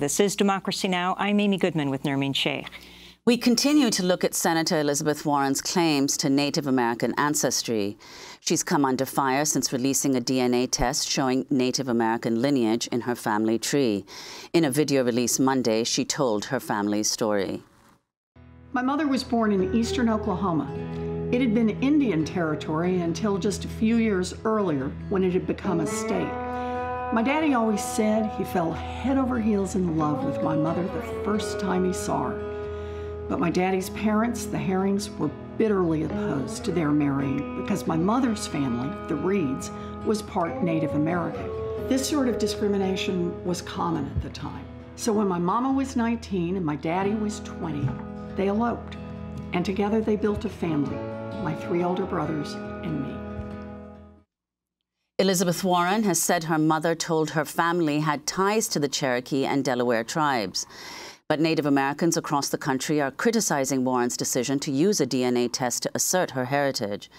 This is Democracy Now! I'm Amy Goodman with Nermeen Sheikh. We continue to look at Senator Elizabeth Warren's claims to Native American ancestry. She's come under fire since releasing a DNA test showing Native American lineage in her family tree. In a video released Monday, she told her family's story. My mother was born in eastern Oklahoma. It had been Indian territory until just a few years earlier when it had become a state. My daddy always said he fell head over heels in love with my mother the first time he saw her. But my daddy's parents, the Herrings, were bitterly opposed to their marrying because my mother's family, the Reeds, was part Native American. This sort of discrimination was common at the time. So when my mama was 19 and my daddy was 20, they eloped. And together they built a family, my three older brothers and me. Elizabeth Warren has said her mother told her family had ties to the Cherokee and Delaware tribes. But Native Americans across the country are criticizing Warren's decision to use a DNA test to assert her heritage.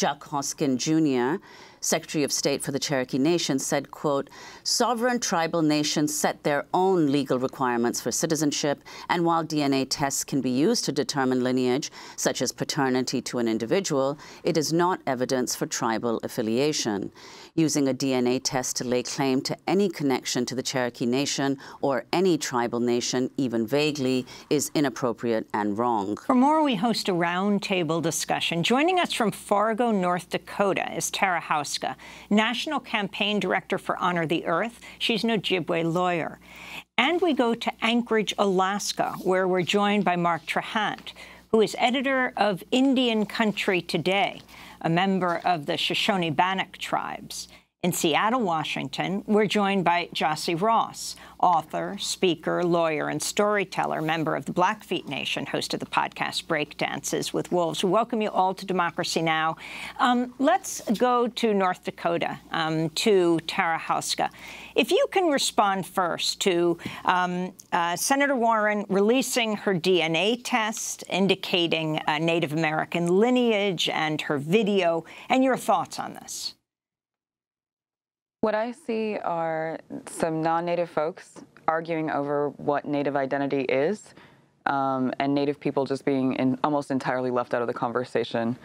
Chuck Hoskin Jr., Secretary of State for the Cherokee Nation, said, quote, sovereign tribal nations set their own legal requirements for citizenship, and while DNA tests can be used to determine lineage, such as paternity to an individual, it is not evidence for tribal affiliation. Using a DNA test to lay claim to any connection to the Cherokee Nation or any tribal nation, even vaguely, is inappropriate and wrong. For more, we host a roundtable discussion. Joining us from Fargo, North Dakota is Tara Houska National Campaign Director for Honor the Earth. She's an Ojibwe lawyer. And we go to Anchorage, Alaska, where we're joined by Mark Trahant, who is editor of Indian Country Today, a member of the Shoshone-Bannock tribes. In Seattle, Washington, we're joined by Gyasi Ross, author, speaker, lawyer, and storyteller, member of the Blackfeet Nation, host of the podcast Breakdances with Wolves. We welcome you all to Democracy Now! Um, let's go to North Dakota, um, to Tara Houska. If you can respond first to um, uh, Senator Warren releasing her DNA test indicating Native American lineage and her video, and your thoughts on this. What I see are some non-Native folks arguing over what Native identity is, um, and Native people just being in, almost entirely left out of the conversation.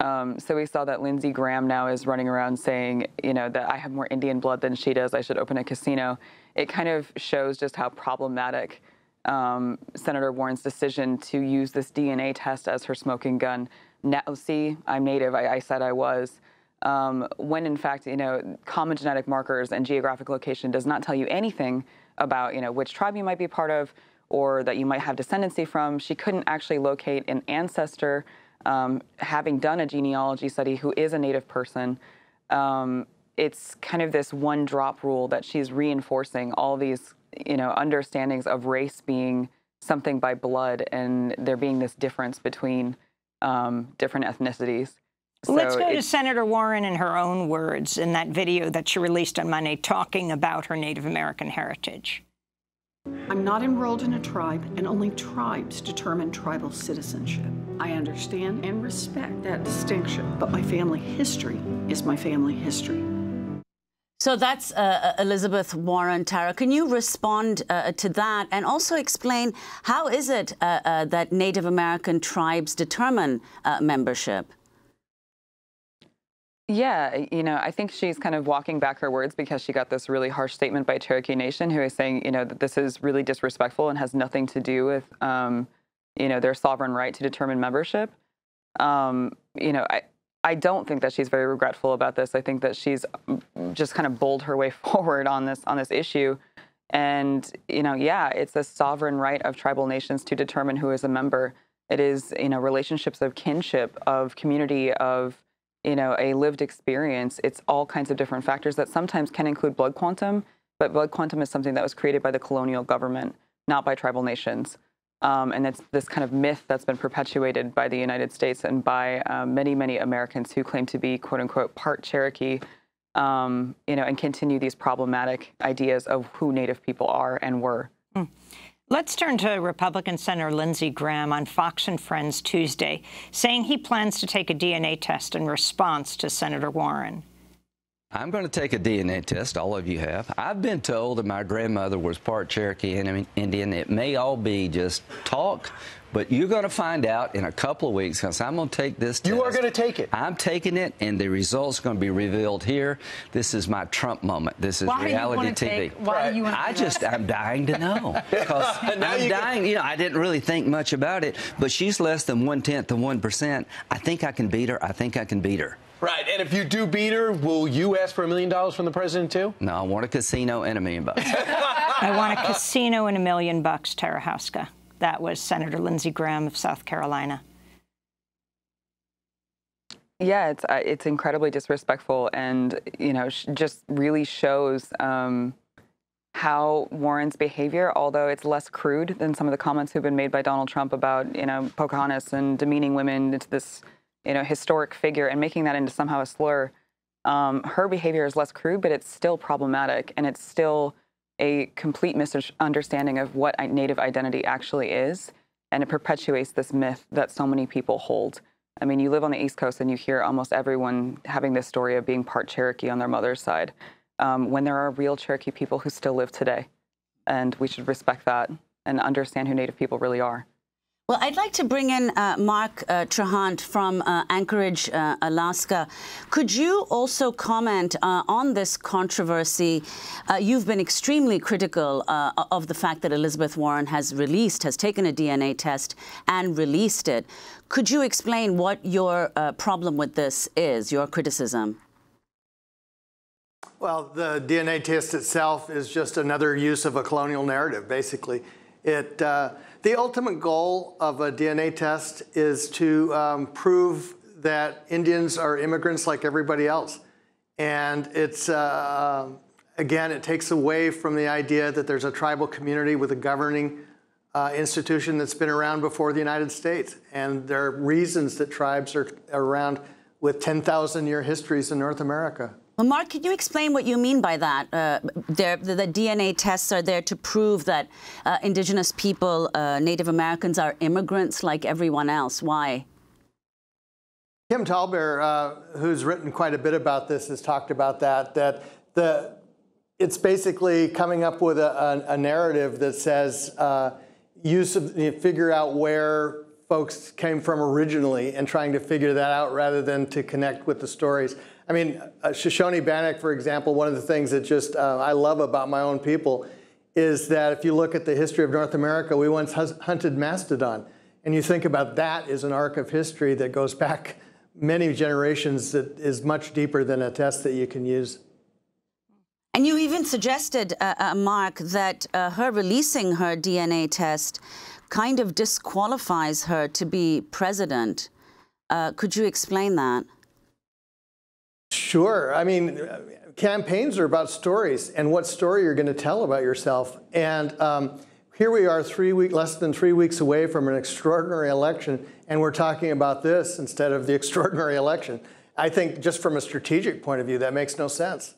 Um, so we saw that Lindsey Graham now is running around saying, you know, that I have more Indian blood than she does. I should open a casino. It kind of shows just how problematic um, Senator Warren's decision to use this DNA test as her smoking gun. Now, see, I'm Native. I, I said I was um, when in fact, you know, common genetic markers and geographic location does not tell you anything about, you know, which tribe you might be part of or that you might have descendancy from. She couldn't actually locate an ancestor, um, having done a genealogy study, who is a Native person. Um, it's kind of this one drop rule that she's reinforcing all these, you know, understandings of race being something by blood and there being this difference between um, different ethnicities. So Let's go to Senator Warren in her own words in that video that she released on Monday talking about her Native American heritage. I'm not enrolled in a tribe, and only tribes determine tribal citizenship. I understand and respect that distinction, but my family history is my family history. So that's uh, uh Elizabeth Warren. Tara, can you respond uh, to that and also explain how is it uh, uh that Native American tribes determine uh, membership? Yeah, you know, I think she's kind of walking back her words because she got this really harsh statement by Cherokee Nation, who is saying, you know, that this is really disrespectful and has nothing to do with, um, you know, their sovereign right to determine membership. Um, you know, I, I don't think that she's very regretful about this. I think that she's mm, just kind of bowled her way forward on this on this issue. And you know, yeah, it's a sovereign right of tribal nations to determine who is a member. It is, you know, relationships of kinship, of community, of you know, a lived experience, it's all kinds of different factors that sometimes can include blood quantum, but blood quantum is something that was created by the colonial government, not by tribal nations. Um, and it's this kind of myth that's been perpetuated by the United States and by um, many, many Americans who claim to be quote unquote part Cherokee, um, you know, and continue these problematic ideas of who Native people are and were. Mm. Let's turn to Republican Senator Lindsey Graham on Fox and Friends Tuesday, saying he plans to take a DNA test in response to Senator Warren. I'm going to take a DNA test. All of you have. I've been told that my grandmother was part Cherokee and Indian. It may all be just talk, but you're going to find out in a couple of weeks because I'm going to take this test. You are going to take it. I'm taking it, and the results are going to be revealed here. This is my Trump moment. This is why reality TV. Take, why do you want to I just, I'm dying to know. Because I'm you dying. Can... You know, I didn't really think much about it, but she's less than one tenth of one percent. I think I can beat her. I think I can beat her. Right, and if you do beat her, will you ask for a million dollars from the president too? No, I want a casino and a million bucks. I want a casino and a million bucks, Tara Houska. That was Senator Lindsey Graham of South Carolina. Yeah, it's uh, it's incredibly disrespectful, and you know, just really shows um, how Warren's behavior, although it's less crude than some of the comments who've been made by Donald Trump about you know Pocahontas and demeaning women into this you know, historic figure and making that into somehow a slur, um, her behavior is less crude, but it's still problematic and it's still a complete misunderstanding of what Native identity actually is. And it perpetuates this myth that so many people hold. I mean, you live on the East Coast and you hear almost everyone having this story of being part Cherokee on their mother's side, um, when there are real Cherokee people who still live today. And we should respect that and understand who Native people really are. Well, I'd like to bring in uh, Mark uh, Trahant from uh, Anchorage, uh, Alaska. Could you also comment uh, on this controversy? Uh, you've been extremely critical of the fact that Elizabeth Warren has released, has taken a DNA test and released it. Could you explain what your problem with this is, your criticism? Well, the DNA test itself is just another use of a colonial narrative, basically. It the ultimate goal of a DNA test is to um, prove that Indians are immigrants like everybody else. And it's, uh, again, it takes away from the idea that there's a tribal community with a governing uh, institution that's been around before the United States. And there are reasons that tribes are around with 10,000 year histories in North America. Well, Mark, can you explain what you mean by that? Uh, the, the, DNA tests are there to prove that uh, Indigenous people, uh, Native Americans, are immigrants like everyone else. Why? Kim Tallbear, uh, who's written quite a bit about this, has talked about that. That the it's basically coming up with a, a, a narrative that says uh, you know, figure out where folks came from originally and trying to figure that out rather than to connect with the stories. I mean, uh, Shoshone Bannock, for example, one of the things that just uh, I love about my own people is that if you look at the history of North America, we once hunted mastodon. And you think about that as an arc of history that goes back many generations that is much deeper than a test that you can use. And you even suggested, uh, uh, Mark, that uh, her releasing her DNA test kind of disqualifies her to be president. Uh, could you explain that? Sure. I mean, campaigns are about stories and what story you're going to tell about yourself. And um, here we are, three week, less than three weeks away from an extraordinary election, and we're talking about this instead of the extraordinary election. I think just from a strategic point of view, that makes no sense.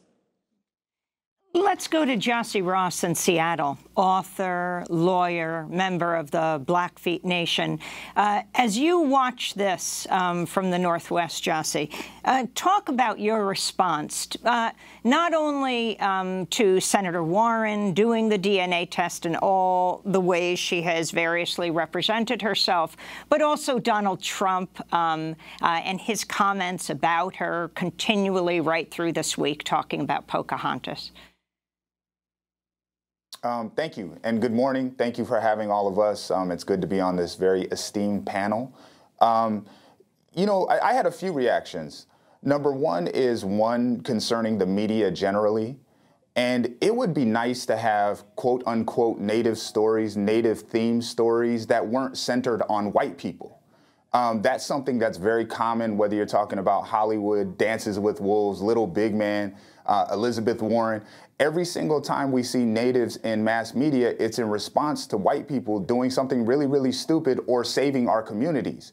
Let's go to Gyasi Ross in Seattle, author, lawyer, member of the Blackfeet Nation. Uh, as you watch this um, from the Northwest, Gyasi, uh, talk about your response, uh, not only um, to Senator Warren doing the DNA test and all the ways she has variously represented herself, but also Donald Trump um, uh, and his comments about her continually right through this week talking about Pocahontas. Um, thank you, and good morning. Thank you for having all of us. Um, it's good to be on this very esteemed panel. Um, you know, I, I, had a few reactions. Number one is one concerning the media generally. And it would be nice to have quote unquote native stories, native theme stories that weren't centered on white people. Um, that's something that's very common, whether you're talking about Hollywood, Dances with Wolves, Little Big Man, uh, Elizabeth Warren. Every single time we see natives in mass media, it's in response to white people doing something really, really stupid or saving our communities.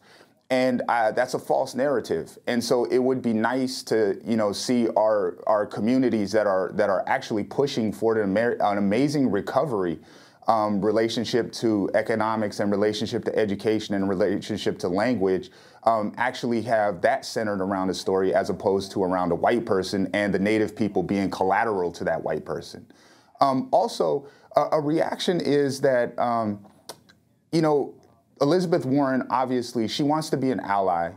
And uh, that's a false narrative. And so it would be nice to, you know, see our our communities that are that are actually pushing for an, an amazing recovery um, relationship to economics and relationship to education and relationship to language um, actually have that centered around a story as opposed to around a white person and the native people being collateral to that white person. Um, also, a, a, reaction is that, um, you know, Elizabeth Warren, obviously, she wants to be an ally,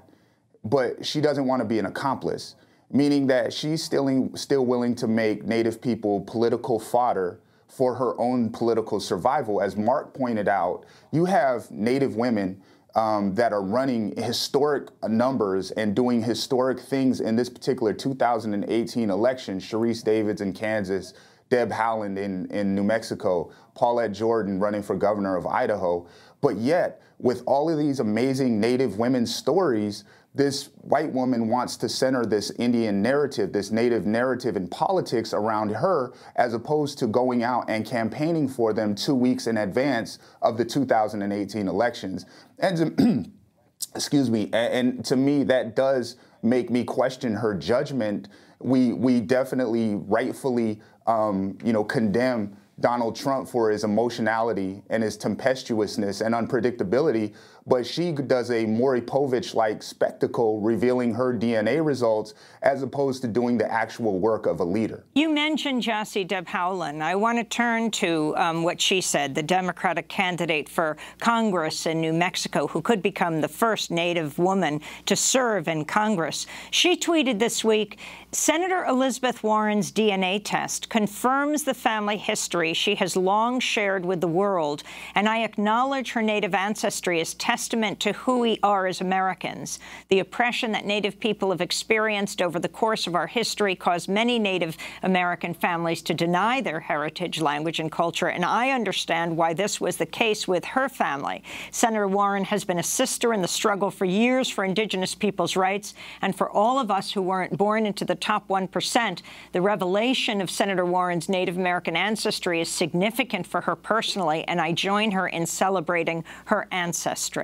but she doesn't want to be an accomplice, meaning that she's still, still willing to make Native people political fodder for her own political survival. As Mark pointed out, you have Native women um, that are running historic numbers and doing historic things in this particular 2018 election. Sharice Davids in Kansas, Deb Haaland in, in New Mexico, Paulette Jordan running for governor of Idaho. But yet, with all of these amazing Native women's stories, this white woman wants to center this Indian narrative, this Native narrative in politics around her, as opposed to going out and campaigning for them two weeks in advance of the 2018 elections. And excuse me, and, and to me, that does make me question her judgment. We we definitely rightfully um, you know condemn Donald Trump for his emotionality and his tempestuousness and unpredictability, but she does a Maury Povich-like spectacle revealing her DNA results as opposed to doing the actual work of a leader. You mentioned Gyasi Deb Haaland. I want to turn to um, what she said, the Democratic candidate for Congress in New Mexico, who could become the first Native woman to serve in Congress. She tweeted this week, Senator Elizabeth Warren's DNA test confirms the family history she has long shared with the world, and I acknowledge her Native ancestry as testament to who we are as Americans. The oppression that Native people have experienced over the course of our history caused many Native American families to deny their heritage, language, and culture, and I understand why this was the case with her family. Senator Warren has been a sister in the struggle for years for Indigenous people's rights, and for all of us who weren't born into the top 1%, the revelation of Senator Warren's Native American ancestry is significant for her personally, and I join her in celebrating her ancestry.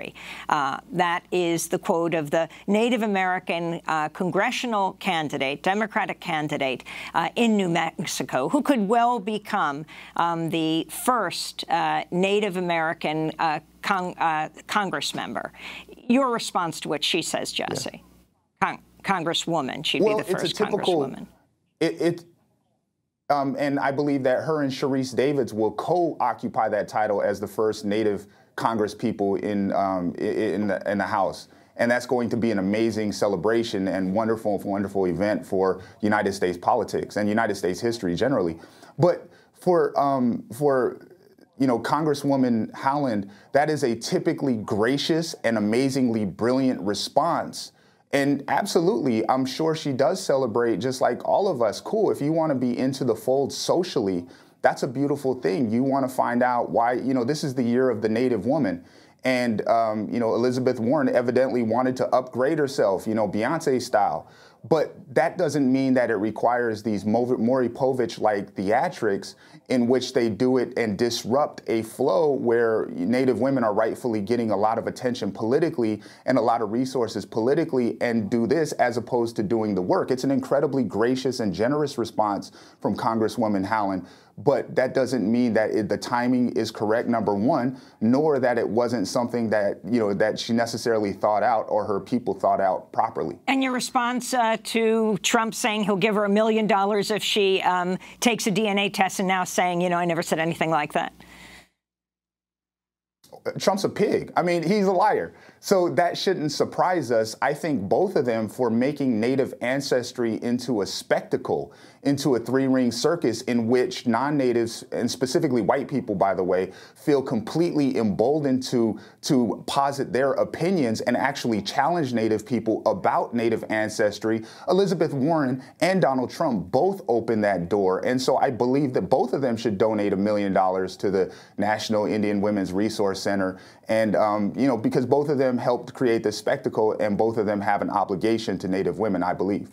Uh, that is the quote of the Native American uh, congressional candidate, Democratic candidate uh, in New Mexico, who could well become um, the first uh, Native American uh, con uh, Congress member. Your response to what she says, Gyasi? Yeah. Con Congresswoman. She'd well, be the first it's a typical, Congresswoman. It, it um, and I believe that her and Sharice Davids will co-occupy that title as the first Native Congress people in um, in, the, in the House. And that's going to be an amazing celebration and wonderful, wonderful event for United States politics and United States history generally. But for um, for you know, Congresswoman Haaland, that is a typically gracious and amazingly brilliant response and absolutely, I'm sure she does celebrate just like all of us. Cool. If you want to be into the fold socially, that's a beautiful thing. You want to find out why, you know, this is the year of the Native woman. And, um, you know, Elizabeth Warren evidently wanted to upgrade herself, you know, Beyonce style. But that doesn't mean that it requires these Maury Povich-like theatrics in which they do it and disrupt a flow where Native women are rightfully getting a lot of attention politically and a lot of resources politically and do this as opposed to doing the work. It's an incredibly gracious and generous response from Congresswoman Haaland but that doesn't mean that it, the timing is correct number one nor that it wasn't something that you know that she necessarily thought out or her people thought out properly and your response uh, to trump saying he'll give her a million dollars if she um, takes a dna test and now saying you know i never said anything like that Trump's a pig. I mean, he's a liar. So that shouldn't surprise us. I think both of them for making native ancestry into a spectacle, into a three ring circus in which non natives, and specifically white people, by the way, feel completely emboldened to, to posit their opinions and actually challenge native people about native ancestry. Elizabeth Warren and Donald Trump both opened that door. And so I believe that both of them should donate a million dollars to the National Indian Women's Resource Center. And, um, you know, because both of them helped create this spectacle, and both of them have an obligation to Native women, I believe.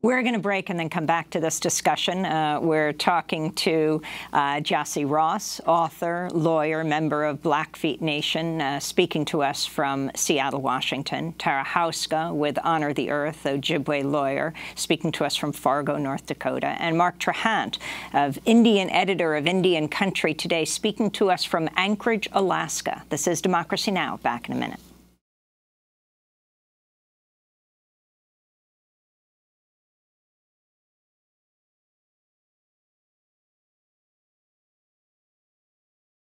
We're going to break and then come back to this discussion. Uh, we're talking to uh, Gyasi Ross, author, lawyer, member of Blackfeet Nation, uh, speaking to us from Seattle, Washington. Tara Houska with Honor the Earth, Ojibwe lawyer, speaking to us from Fargo, North Dakota. And Mark Trahant, of Indian editor of Indian Country Today, speaking to us from Anchorage, Alaska. This is Democracy Now! Back in a minute.